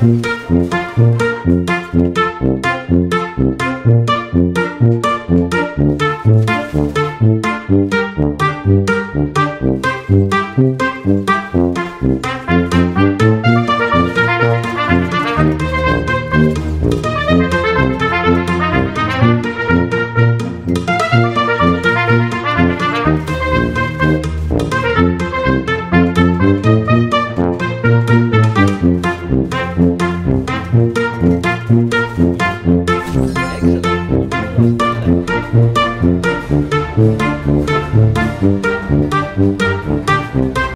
Thank Thank you.